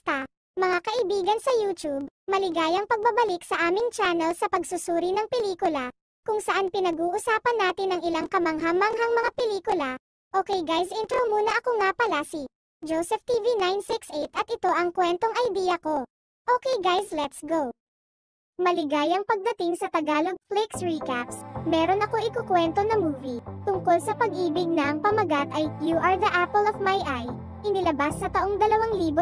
Kamusta? Mga kaibigan sa YouTube, maligayang pagbabalik sa aming channel sa pagsusuri ng pelikula, kung saan pinag-uusapan natin ang ilang kamanghamanghang mga pelikula. Okay guys, intro muna ako nga pala si Joseph TV 968 at ito ang kwentong idea ko. Okay guys, let's go! Maligayang pagdating sa Tagalog Flix Recaps, meron ako ikukwento na movie, tungkol sa pag-ibig na ang pamagat ay You Are the Apple of My Eye, inilabas sa taong 2011.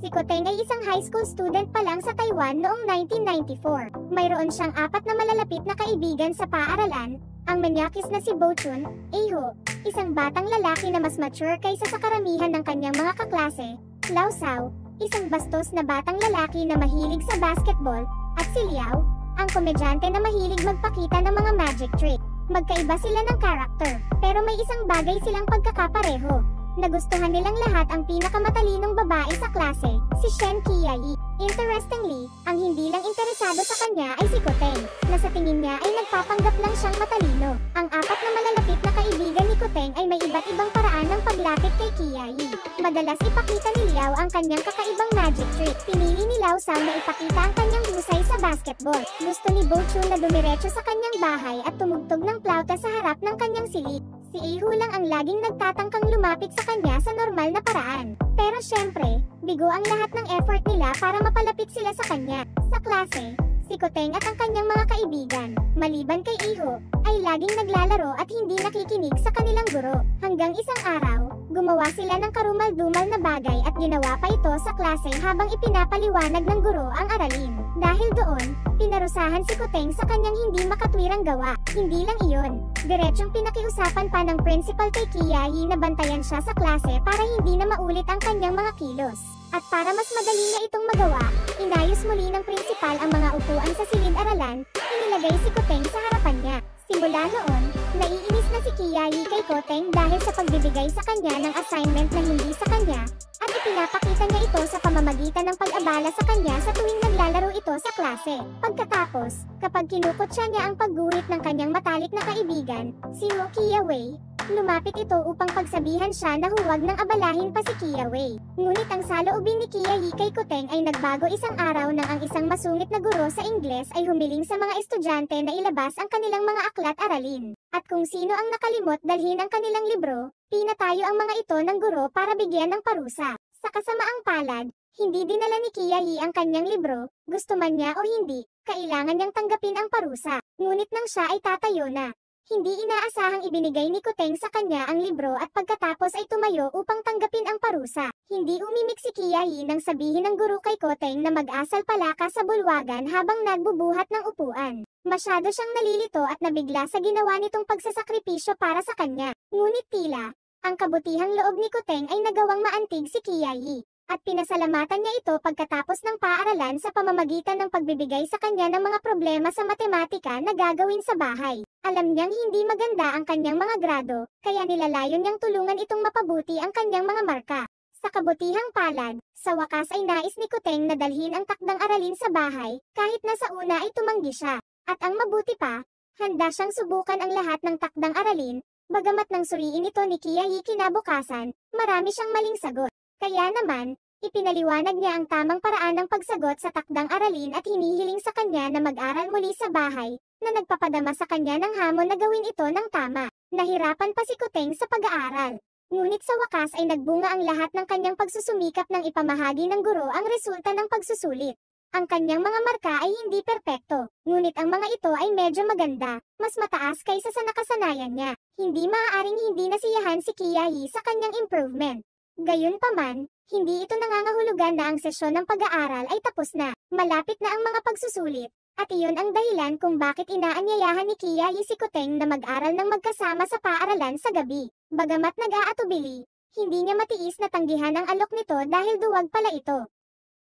Si Koteng ay isang high school student pa lang sa Taiwan noong 1994. Mayroon siyang apat na malalapit na kaibigan sa paaralan, ang manyakis na si Bochun, Eho, isang batang lalaki na mas mature kaysa sa karamihan ng kanyang mga kaklase, Lao Sao, isang bastos na batang lalaki na mahilig sa basketball, at si Liao, ang komedyante na mahilig magpakita ng mga magic trick. Magkaiba sila ng karakter, pero may isang bagay silang pagkakapareho. Nagustuhan nilang lahat ang pinakamatalinong babae sa klase, si Shen Qiai. Interestingly, ang hindi lang interesado sa kanya ay si Koteng, na sa tingin niya ay nagpapanggap lang siyang matalino. Ang apat na malalapit na kaibigan ni Koteng ay may iba't ibang paraan ng paglapit kay Qiai. Madalas ipakita ni Liao ang kanyang kakaibang magic trick. Pinili ni Lao Sao na ipakita ang kanyang husay sa basketball. Gusto ni Bo Chun na dumiretso sa kanyang bahay at tumugtog ng plauta sa harap ng kanyang silid. Si Ihu lang ang laging nagtatangkang lumapit sa kanya sa normal na paraan. Pero syempre, bigo ang lahat ng effort nila para mapalapit sila sa kanya. Sa klase, si Koteng at ang kanyang mga kaibigan, maliban kay Iho, ay laging naglalaro at hindi nakikinig sa kanilang guro. Hanggang isang araw, gumawa sila ng karumal-dumal na bagay at ginawa pa ito sa klase habang ipinapaliwanag ng guro ang aralin. Dahil doon, pinarusahan si Koteng sa kanyang hindi makatwirang gawa. Hindi lang iyon, diretsong pinakiusapan pa ng principal kay Kiyahi na bantayan siya sa klase para hindi na maulit ang kanyang mga kilos. At para mas madali na itong magawa, inayos muli ng principal ang mga upuan sa silid-aralan, inilagay si Koteng sa harapan niya. Simula noon, naiinis na si Kiyahi kay Koteng dahil sa pagbibigay sa kanya ng assignment na hindi sa kanya, at ipinapakita niya ito sa pamamagitan ng pag-abala sa kanya sa tuwing naglalaro ito sa klase. Pagkatapos, kapag kinukutsa niya ang pagguhit ng kanyang matalik na kaibigan, si Ho Kiawei, lumapit ito upang pagsabihan siya na huwag nang abalahin pa si Kiawei. Ngunit ang saloobin ni Kiayi kay Koteng ay nagbago isang araw nang ang isang masungit na guro sa Ingles ay humiling sa mga estudyante na ilabas ang kanilang mga aklat aralin. At kung sino ang nakalimot dalhin ang kanilang libro, pinatayo ang mga ito ng guro para bigyan ng parusa. Sa kasamaang palad, hindi dinala ni Kiyahi ang kanyang libro, gusto man niya o hindi, kailangan niyang tanggapin ang parusa. Ngunit nang siya ay tatayo na, hindi inaasahang ibinigay ni Koteng sa kanya ang libro at pagkatapos ay tumayo upang tanggapin ang parusa. Hindi umimik si Kiyahi nang sabihin ng guro kay Koteng na mag-asal pala ka sa bulwagan habang nagbubuhat ng upuan. Masyado siyang nalilito at nabigla sa ginawa nitong pagsasakripisyo para sa kanya. Ngunit tila, ang kabutihang loob ni Koteng ay nagawang maantig si Kiyahi at pinasalamatan niya ito pagkatapos ng paaralan sa pamamagitan ng pagbibigay sa kanya ng mga problema sa matematika na gagawin sa bahay. Alam niyang hindi maganda ang kanyang mga grado, kaya nilalayon niyang tulungan itong mapabuti ang kanyang mga marka. Sa kabutihang palad, sa wakas ay nais ni Kuteng na dalhin ang takdang aralin sa bahay, kahit na sa una ay tumanggi siya. At ang mabuti pa, handa siyang subukan ang lahat ng takdang aralin, bagamat nang suriin ito ni Kiyahi kinabukasan, marami siyang maling sagot. Kaya naman, ipinaliwanag niya ang tamang paraan ng pagsagot sa takdang aralin at hinihiling sa kanya na mag-aral muli sa bahay, na nagpapadama sa kanya ng hamon na gawin ito ng tama. Nahirapan pa si Kuteng sa pag-aaral. Ngunit sa wakas ay nagbunga ang lahat ng kanyang pagsusumikap ng ipamahagi ng guro ang resulta ng pagsusulit. Ang kanyang mga marka ay hindi perpekto, ngunit ang mga ito ay medyo maganda, mas mataas kaysa sa nakasanayan niya. Hindi maaaring hindi nasiyahan si Kiyahi sa kanyang improvement. Gayunpaman, hindi ito nangangahulugan na ang sesyon ng pag-aaral ay tapos na. Malapit na ang mga pagsusulit, at iyon ang dahilan kung bakit inaanyayahan ni Kia Yisikoteng na mag-aral ng magkasama sa paaralan sa gabi. Bagamat nag-aatubili, hindi niya matiis na tanggihan ang alok nito dahil duwag pala ito.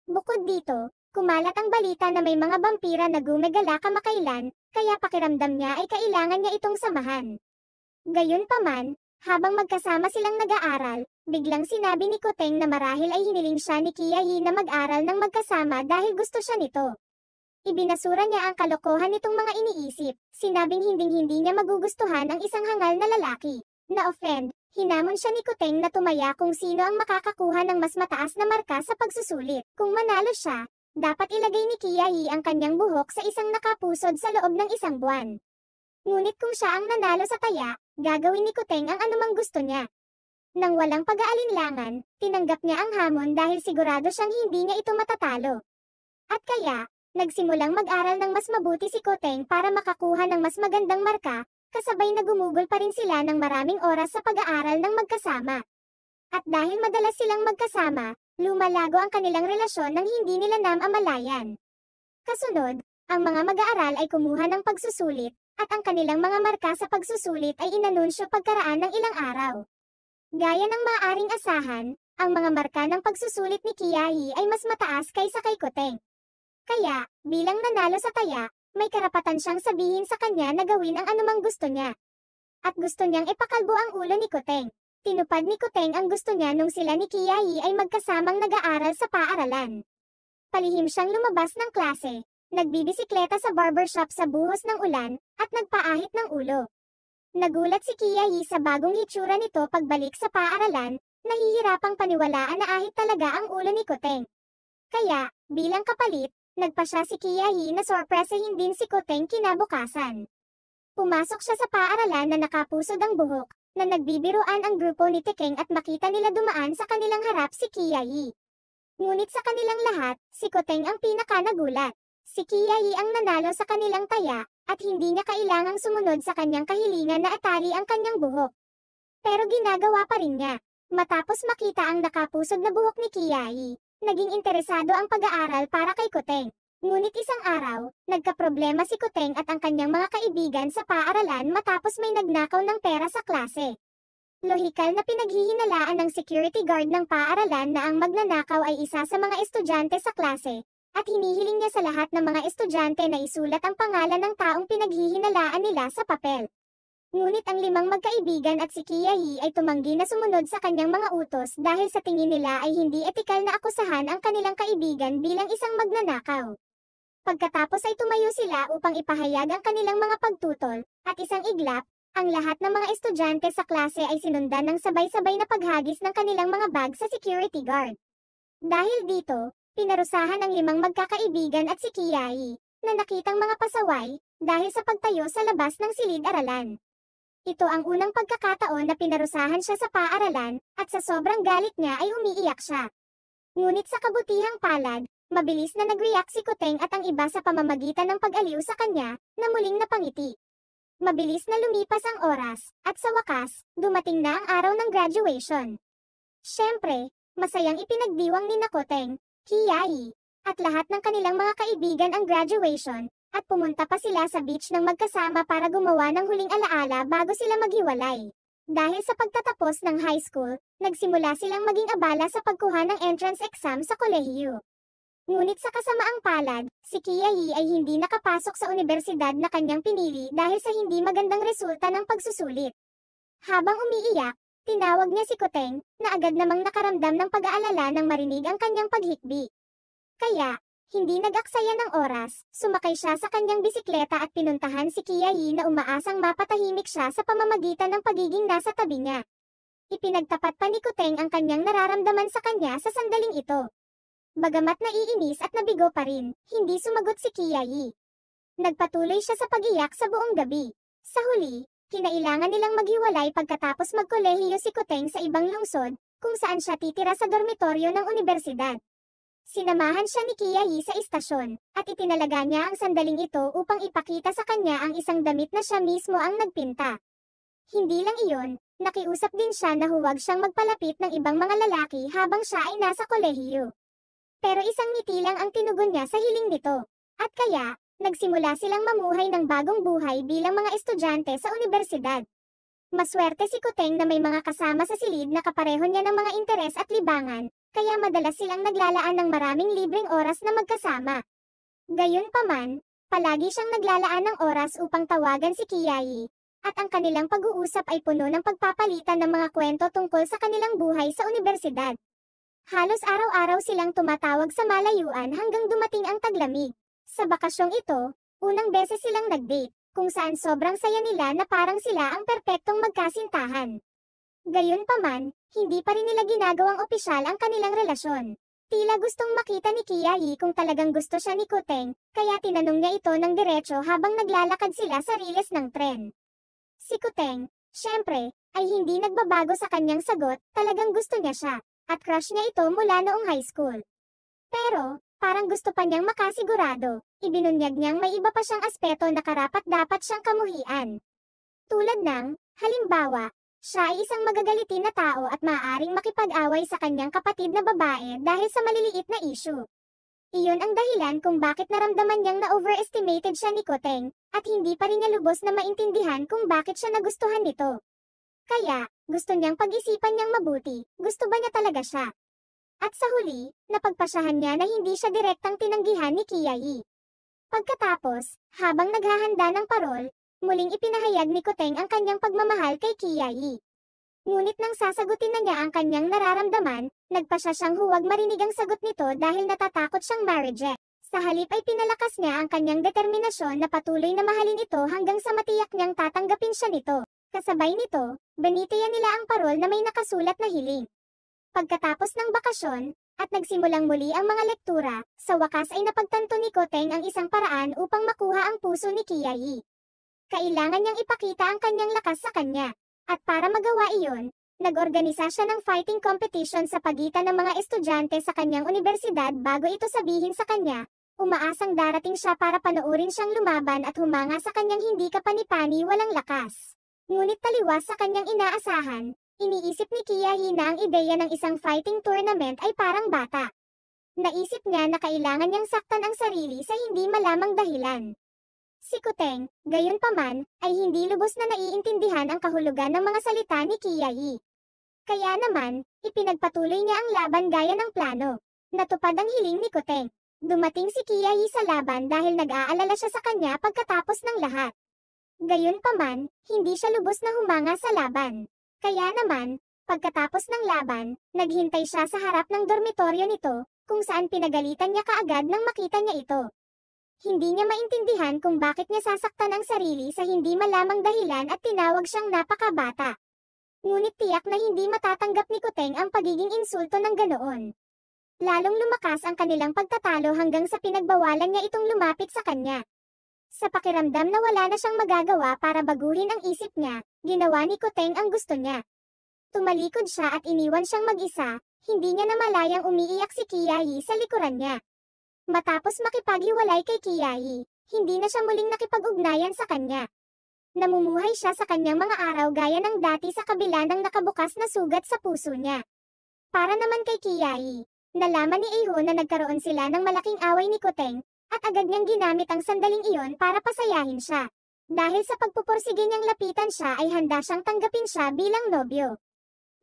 Bukod dito, kumalat ang balita na may mga vampira na gumagala kamakailan, kaya pakiramdam niya ay kailangan niya itong samahan. Gayunpaman, habang magkasama silang nag-aaral, biglang sinabi ni Koteng na marahil ay hiniling siya ni Kiyahi na mag-aral ng magkasama dahil gusto siya nito. Ibinasura niya ang kalokohan nitong mga iniisip, sinabing hinding-hindi niya magugustuhan ang isang hangal na lalaki. Na-offend, Hinamon siya ni Kuteng na tumaya kung sino ang makakakuha ng mas mataas na marka sa pagsusulit. Kung manalo siya, dapat ilagay ni Kiai ang kanyang buhok sa isang nakapusod sa loob ng isang buwan. Ngunit kung siya ang nanalo sa taya, gagawin ni Kuteng ang anumang gusto niya. Nang walang pag-aalinlangan, tinanggap niya ang hamon dahil sigurado siyang hindi niya ito matatalo. At kaya, nagsimulang mag-aral ng mas mabuti si Koteng para makakuha ng mas magandang marka, kasabay na gumugol pa rin sila ng maraming oras sa pag-aaral ng magkasama. At dahil madalas silang magkasama, lumalago ang kanilang relasyon nang hindi nila namamalayan. Kasunod, ang mga mag-aaral ay kumuha ng pagsusulit, at ang kanilang mga marka sa pagsusulit ay inanunsyo pagkaraan ng ilang araw. Gaya ng maaaring asahan, ang mga marka ng pagsusulit ni Kiyahi ay mas mataas kaysa kay Koteng. Kaya, bilang nanalo sa taya, may karapatan siyang sabihin sa kanya na gawin ang anumang gusto niya. At gusto niyang ipakalbo ang ulo ni Koteng. Tinupad ni Koteng ang gusto niya nung sila ni Kiai ay magkasamang nag-aaral sa paaralan. Palihim siyang lumabas ng klase, nagbibisikleta sa barbershop sa buhos ng ulan, at nagpaahit ng ulo. Nagulat si Kiai sa bagong hitsura nito pagbalik sa paaralan, nahihirapang paniwalaan na ahit talaga ang ulo ni Koteng. Kaya, bilang kapalit, nagpa siya si Kiyahi na sorpresahin din si Koteng kinabukasan. Pumasok siya sa paaralan na nakapusod ang buhok, na nagbibiruan ang grupo ni Tekeng at makita nila dumaan sa kanilang harap si Kiyahi. Ngunit sa kanilang lahat, si Koteng ang pinaka nagulat. Si Kiyahi ang nanalo sa kanilang taya, at hindi niya kailangang sumunod sa kanyang kahilingan na atali ang kanyang buhok. Pero ginagawa pa rin niya. Matapos makita ang nakapusod na buhok ni Kiyahi, Naging interesado ang pag-aaral para kay Kuteng. Ngunit isang araw, nagkaproblema si Kuteng at ang kanyang mga kaibigan sa paaralan matapos may nagnakaw ng pera sa klase. Lohikal na pinaghihinalaan ng security guard ng paaralan na ang magnanakaw ay isa sa mga estudyante sa klase, at hinihiling niya sa lahat ng mga estudyante na isulat ang pangalan ng taong pinaghihinalaan nila sa papel. Ngunit ang limang magkaibigan at si Kiyahi ay tumanggi na sumunod sa kanyang mga utos dahil sa tingin nila ay hindi etikal na akusahan ang kanilang kaibigan bilang isang magnanakaw. Pagkatapos ay tumayo sila upang ipahayag ang kanilang mga pagtutol, at isang iglap, ang lahat ng mga estudyante sa klase ay sinundan ng sabay-sabay na paghagis ng kanilang mga bag sa security guard. Dahil dito, pinarusahan ang limang magkakaibigan at si Kiyahi, na nakitang mga pasaway, dahil sa pagtayo sa labas ng silid-aralan. Ito ang unang pagkakataon na pinarusahan siya sa paaralan, at sa sobrang galit niya ay umiiyak siya. Ngunit sa kabutihang palad, mabilis na nag-react si Kuteng at ang iba sa pamamagitan ng pag-aliw sa kanya, na muling napangiti. Mabilis na lumipas ang oras, at sa wakas, dumating na ang araw ng graduation. Siyempre, masayang ipinagdiwang ni Nakoteng, Kiyai, at lahat ng kanilang mga kaibigan ang graduation, at pumunta pa sila sa beach ng magkasama para gumawa ng huling alaala bago sila maghiwalay. Dahil sa pagtatapos ng high school, nagsimula silang maging abala sa pagkuha ng entrance exam sa kolehiyo. Ngunit sa kasamaang palad, si Kiai ay hindi nakapasok sa universidad na kanyang pinili dahil sa hindi magandang resulta ng pagsusulit. Habang umiiyak, tinawag niya si Koteng, na agad namang nakaramdam ng pag-aalala nang marinig ang kanyang paghikbi. Kaya, hindi nag-aksaya ng oras, sumakay siya sa kanyang bisikleta at pinuntahan si Kiyahi na umaasang mapatahimik siya sa pamamagitan ng pagiging nasa tabi niya. Ipinagtapat pa ni Kuteng ang kanyang nararamdaman sa kanya sa sandaling ito. Bagamat naiinis at nabigo pa rin, hindi sumagot si Kiyahi. Nagpatuloy siya sa pagiyak sa buong gabi. Sa huli, kinailangan nilang maghiwalay pagkatapos magkolehiyo si Kuteng sa ibang lungsod, kung saan siya titira sa dormitoryo ng universidad. Sinamahan siya ni Kiyahi sa istasyon, at itinalaga niya ang sandaling ito upang ipakita sa kanya ang isang damit na siya mismo ang nagpinta. Hindi lang iyon, nakiusap din siya na huwag siyang magpalapit ng ibang mga lalaki habang siya ay nasa kolehiyo. Pero isang ngiti lang ang tinugon niya sa hiling nito. At kaya, nagsimula silang mamuhay ng bagong buhay bilang mga estudyante sa universidad. Maswerte si Kuteng na may mga kasama sa silid na kapareho niya ng mga interes at libangan, kaya madalas silang naglalaan ng maraming libreng oras na magkasama. Gayunpaman, palagi siyang naglalaan ng oras upang tawagan si Kiai, at ang kanilang pag-uusap ay puno ng pagpapalitan ng mga kwento tungkol sa kanilang buhay sa universidad. Halos araw-araw silang tumatawag sa malayuan hanggang dumating ang taglamig. Sa bakasyong ito, unang beses silang nag-date, kung saan sobrang saya nila na parang sila ang perpektong magkasintahan. Gayunpaman, hindi pa rin nila ginagawang opisyal ang kanilang relasyon. Tila gustong makita ni Kiai kung talagang gusto siya ni Kuteng, kaya tinanong niya ito ng diretso habang naglalakad sila sa riles ng tren. Si Kuteng, syempre, ay hindi nagbabago sa kanyang sagot, talagang gusto niya siya, at crush niya ito mula noong high school. Pero, parang gusto pa niyang makasigurado, ibinunyag niyang may iba pa siyang aspeto na karapat dapat siyang kamuhian. Tulad ng, halimbawa, siya ay isang magagalitin na tao at maaaring makipag-away sa kanyang kapatid na babae dahil sa maliliit na issue. Iyon ang dahilan kung bakit naramdaman niyang na-overestimated siya ni Koteng, at hindi pa rin niya lubos na maintindihan kung bakit siya nagustuhan nito. Kaya, gusto niyang pag-isipan niyang mabuti, gusto ba niya talaga siya? At sa huli, napagpasyahan niya na hindi siya direktang tinanggihan ni Kiai. Pagkatapos, habang naghahanda ng parol, Muling ipinahayag ni Koteng ang kanyang pagmamahal kay Kiai. Ngunit nang sasagutin na niya ang kanyang nararamdaman, nagpasya siyang huwag marinig ang sagot nito dahil natatakot siyang marriage. Sa halip ay pinalakas niya ang kanyang determinasyon na patuloy na mahalin ito hanggang sa matiyak niyang tatanggapin siya nito. Kasabay nito, binitiyan nila ang parol na may nakasulat na hiling. Pagkatapos ng bakasyon, at nagsimulang muli ang mga lektura, sa wakas ay napagtanto ni Koteng ang isang paraan upang makuha ang puso ni Kiai. Kailangan niyang ipakita ang kanyang lakas sa kanya. At para magawa iyon, nag-organisa siya ng fighting competition sa pagitan ng mga estudyante sa kanyang universidad bago ito sabihin sa kanya, umaasang darating siya para panoorin siyang lumaban at humanga sa kanyang hindi kapanipani walang lakas. Ngunit taliwas sa kanyang inaasahan, iniisip ni Kia Hina ang ideya ng isang fighting tournament ay parang bata. Naisip niya na kailangan niyang saktan ang sarili sa hindi malamang dahilan. Si Kuteng, gayon paman, ay hindi lubos na naiintindihan ang kahulugan ng mga salita ni Kiai. Kaya naman, ipinagpatuloy niya ang laban gaya ng plano. Natupad ang hiling ni Kuteng. Dumating si Kiai sa laban dahil nag-aalala siya sa kanya pagkatapos ng lahat. Gayon paman, hindi siya lubos na humanga sa laban. Kaya naman, pagkatapos ng laban, naghintay siya sa harap ng dormitoryo nito, kung saan pinagalitan niya kaagad nang makita niya ito. Hindi niya maintindihan kung bakit niya sasaktan ang sarili sa hindi malamang dahilan at tinawag siyang napakabata. Ngunit tiyak na hindi matatanggap ni Kuteng ang pagiging insulto ng ganoon. Lalong lumakas ang kanilang pagtatalo hanggang sa pinagbawalan niya itong lumapit sa kanya. Sa pakiramdam na wala na siyang magagawa para baguhin ang isip niya, ginawa ni Kuteng ang gusto niya. Tumalikod siya at iniwan siyang mag-isa, hindi niya namalayang umiiyak si Kiyahi sa likuran niya. Matapos makipaghiwalay kay Kiai, hindi na siya muling nakipag-ugnayan sa kanya. Namumuhay siya sa kanyang mga araw gaya ng dati sa kabila ng nakabukas na sugat sa puso niya. Para naman kay Kiai, nalaman ni Eho na nagkaroon sila ng malaking away ni Koteng, at agad niyang ginamit ang sandaling iyon para pasayahin siya. Dahil sa pagpupursige niyang lapitan siya ay handa siyang tanggapin siya bilang nobyo.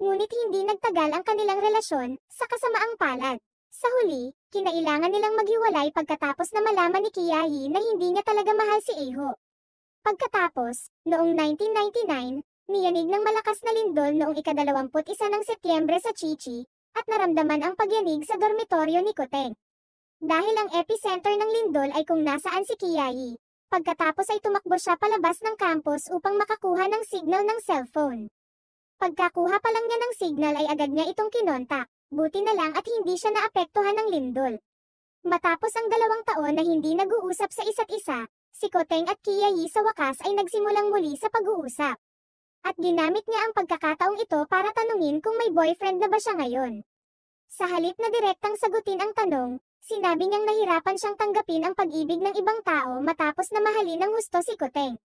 Ngunit hindi nagtagal ang kanilang relasyon, sa kasamaang palad. Sa huli, kinailangan nilang maghiwalay pagkatapos na malaman ni Kiyahi na hindi niya talaga mahal si Eho. Pagkatapos, noong 1999, niyanig ng malakas na lindol noong ikadalawamput isa ng Setyembre sa Chichi, at naramdaman ang pagyanig sa dormitoryo ni Koteng. Dahil ang epicenter ng lindol ay kung nasaan si Kiyahi, pagkatapos ay tumakbo siya palabas ng campus upang makakuha ng signal ng cellphone. Pagkakuha pa lang niya ng signal ay agad niya itong kinontak. Buti na lang at hindi siya naapektuhan ng lindol. Matapos ang dalawang taon na hindi nag-uusap sa isa't isa, si Koteng at Kiai sa wakas ay nagsimulang muli sa pag-uusap. At ginamit niya ang pagkakataong ito para tanungin kung may boyfriend na ba siya ngayon. Sa halip na direktang sagutin ang tanong, sinabi niyang nahirapan siyang tanggapin ang pag-ibig ng ibang tao matapos na mahalin ng husto si Koteng.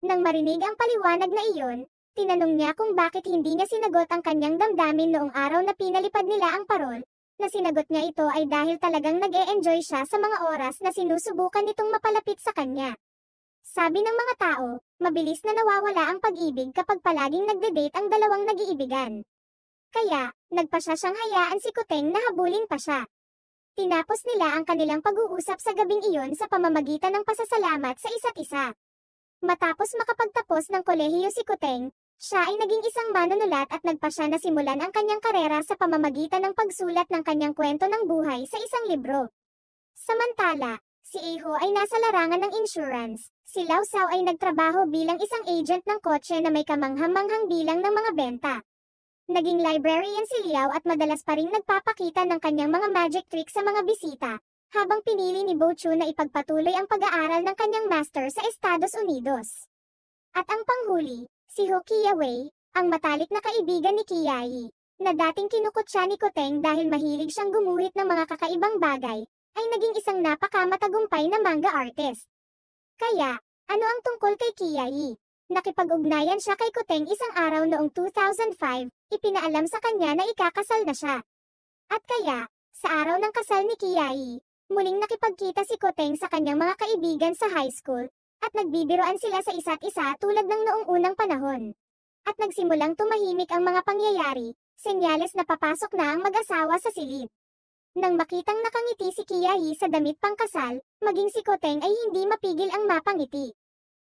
Nang marinig ang paliwanag na iyon, Tinanong niya kung bakit hindi niya sinagot ang kanyang damdamin noong araw na pinalipad nila ang parol, na sinagot niya ito ay dahil talagang nag-e-enjoy siya sa mga oras na sinusubukan nitong mapalapit sa kanya. Sabi ng mga tao, mabilis na nawawala ang pag-ibig kapag palaging nagde-date ang dalawang nag-iibigan. Kaya, nagpa siya siyang hayaan si Kuteng na habulin pa siya. Tinapos nila ang kanilang pag-uusap sa gabing iyon sa pamamagitan ng pasasalamat sa isa't isa. Matapos makapagtapos ng kolehiyo si Kuteng, siya ay naging isang manunulat at nagpa siya na simulan ang kanyang karera sa pamamagitan ng pagsulat ng kanyang kwento ng buhay sa isang libro. Samantala, si Eho ay nasa larangan ng insurance. Si Lao Sao ay nagtrabaho bilang isang agent ng kotse na may kamanghamanghang bilang ng mga benta. Naging librarian si Liao at madalas pa ring nagpapakita ng kanyang mga magic tricks sa mga bisita, habang pinili ni Bo Chu na ipagpatuloy ang pag-aaral ng kanyang master sa Estados Unidos. At ang panghuli, si Ho Wei, ang matalik na kaibigan ni Kiai, na dating kinukot siya ni Koteng dahil mahilig siyang gumuhit ng mga kakaibang bagay, ay naging isang napakamatagumpay na manga artist. Kaya, ano ang tungkol kay Kiai? Nakipag-ugnayan siya kay Koteng isang araw noong 2005, ipinaalam sa kanya na ikakasal na siya. At kaya, sa araw ng kasal ni Kiai, muling nakipagkita si Koteng sa kanyang mga kaibigan sa high school, at nagbibiroan sila sa isa't isa tulad ng noong unang panahon. At nagsimulang tumahimik ang mga pangyayari, senyales na papasok na ang mag-asawa sa silid. Nang makitang nakangiti si Kiai sa damit pangkasal, maging si Koteng ay hindi mapigil ang mapangiti.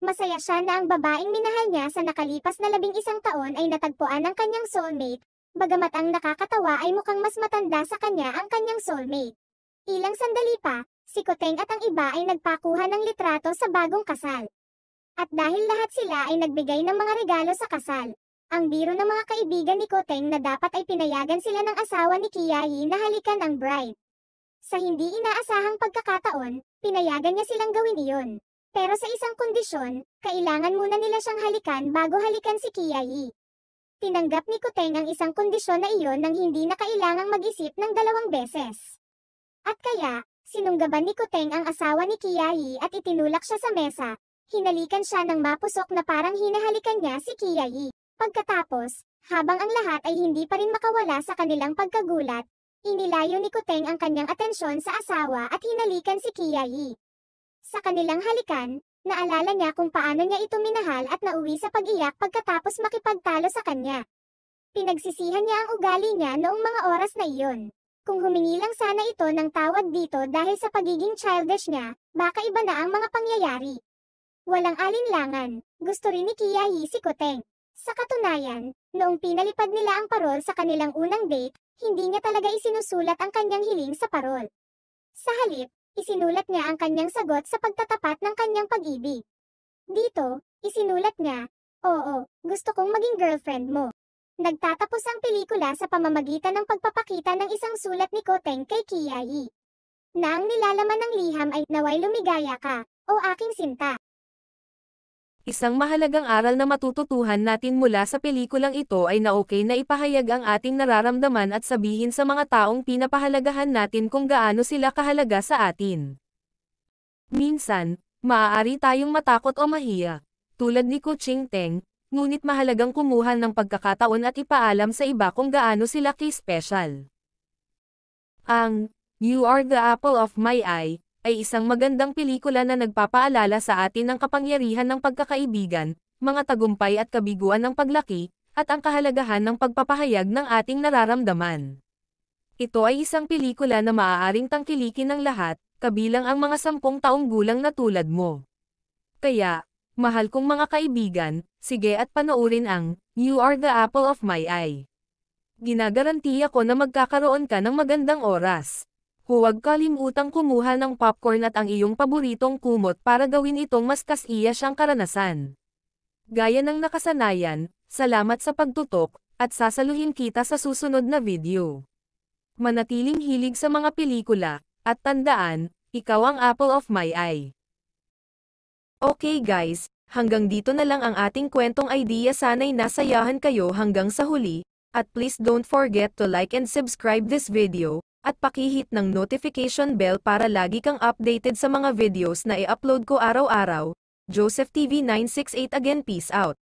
Masaya siya na ang babaeng minahal niya sa nakalipas na labing isang taon ay natagpuan ng kanyang soulmate, bagamat ang nakakatawa ay mukhang mas matanda sa kanya ang kanyang soulmate. Ilang sandali pa, si Koteng at ang iba ay nagpakuha ng litrato sa bagong kasal. At dahil lahat sila ay nagbigay ng mga regalo sa kasal, ang biro ng mga kaibigan ni Koteng na dapat ay pinayagan sila ng asawa ni Kiai na halikan ang bride. Sa hindi inaasahang pagkakataon, pinayagan niya silang gawin iyon. Pero sa isang kondisyon, kailangan muna nila siyang halikan bago halikan si Kiai. Tinanggap ni Koteng ang isang kondisyon na iyon nang hindi na kailangang mag-isip ng dalawang beses. At kaya, sinunggaban ni Koteng ang asawa ni Kiai at itinulak siya sa mesa. Hinalikan siya ng mapusok na parang hinahalikan niya si Kiai. Pagkatapos, habang ang lahat ay hindi pa rin makawala sa kanilang pagkagulat, inilayo ni Koteng ang kanyang atensyon sa asawa at hinalikan si Kiai. Sa kanilang halikan, naalala niya kung paano niya ito minahal at nauwi sa pag-iyak pagkatapos makipagtalo sa kanya. Pinagsisihan niya ang ugali niya noong mga oras na iyon. Kung humingi lang sana ito ng tawad dito dahil sa pagiging childish niya, baka iba na ang mga pangyayari. Walang alinlangan, gusto rin ni Kiai si Koteng. Sa katunayan, noong pinalipad nila ang parol sa kanilang unang date, hindi niya talaga isinusulat ang kanyang hiling sa parol. Sa halip, isinulat niya ang kanyang sagot sa pagtatapat ng kanyang pag-ibig. Dito, isinulat niya, Oo, gusto kong maging girlfriend mo. Nagtatapos ang pelikula sa pamamagitan ng pagpapakita ng isang sulat ni Koteng kay Kiai. Na ang nilalaman ng liham ay naway lumigaya ka, o aking sinta. Isang mahalagang aral na matututuhan natin mula sa pelikulang ito ay na okay na ipahayag ang ating nararamdaman at sabihin sa mga taong pinapahalagahan natin kung gaano sila kahalaga sa atin. Minsan, maaari tayong matakot o mahiya, tulad ni Kuching Teng, ngunit mahalagang kumuha ng pagkakataon at ipaalam sa iba kung gaano sila ki-special. Ang You Are the Apple of My Eye ay isang magandang pelikula na nagpapaalala sa atin ng kapangyarihan ng pagkakaibigan, mga tagumpay at kabiguan ng paglaki, at ang kahalagahan ng pagpapahayag ng ating nararamdaman. Ito ay isang pelikula na maaaring tangkilikin ng lahat, kabilang ang mga sampung taong gulang na tulad mo. Kaya, mahal kong mga kaibigan, sige at panoorin ang You Are the Apple of My Eye. Ginagarantiya ko na magkakaroon ka ng magandang oras. Huwag kalimutang kumuha ng popcorn at ang iyong paboritong kumot para gawin itong mas kasiya siyang karanasan. Gaya ng nakasanayan, salamat sa pagtutok, at sasaluhin kita sa susunod na video. Manatiling hilig sa mga pelikula, at tandaan, ikaw ang apple of my eye. Okay guys, hanggang dito na lang ang ating kwentong idea sana'y nasayahan kayo hanggang sa huli, at please don't forget to like and subscribe this video, at pakihit ng notification bell para lagi kang updated sa mga videos na i-upload ko araw-araw. Joseph TV 968 again peace out.